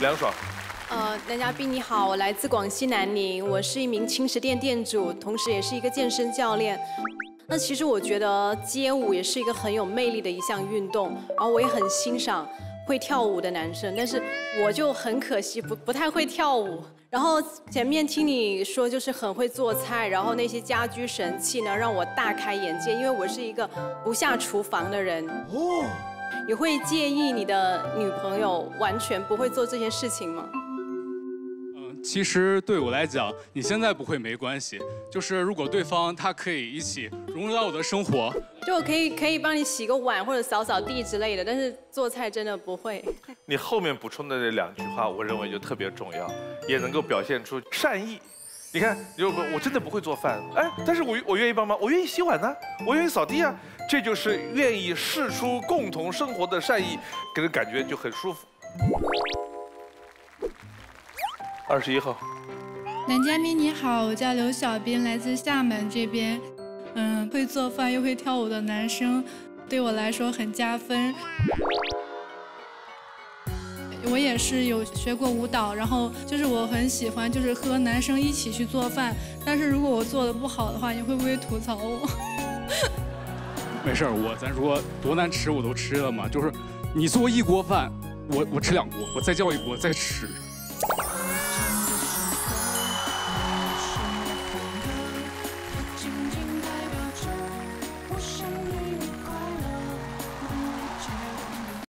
凉爽。呃，男嘉宾你好，我来自广西南宁，我是一名轻食店店主，同时也是一个健身教练。那其实我觉得街舞也是一个很有魅力的一项运动，然后我也很欣赏会跳舞的男生，但是我就很可惜不不太会跳舞。然后前面听你说就是很会做菜，然后那些家居神器呢让我大开眼界，因为我是一个不下厨房的人。哦，你会介意你的女朋友完全不会做这些事情吗？嗯其实对我来讲，你现在不会没关系。就是如果对方他可以一起融入到我的生活，就我可以可以帮你洗个碗或者扫扫地之类的，但是做菜真的不会。你后面补充的这两句话，我认为就特别重要，也能够表现出善意。你看，如果我真的不会做饭，哎，但是我我愿意帮忙，我愿意洗碗呢，我愿意扫地啊，这就是愿意试出共同生活的善意，给人感觉就很舒服。二十一号，男嘉宾你好，我叫刘小斌，来自厦门这边。嗯，会做饭又会跳舞的男生，对我来说很加分。我也是有学过舞蹈，然后就是我很喜欢，就是和男生一起去做饭。但是如果我做的不好的话，你会不会吐槽我？没事儿，我咱说多难吃我都吃了嘛。就是你做一锅饭，我我吃两锅，我再叫一锅再吃。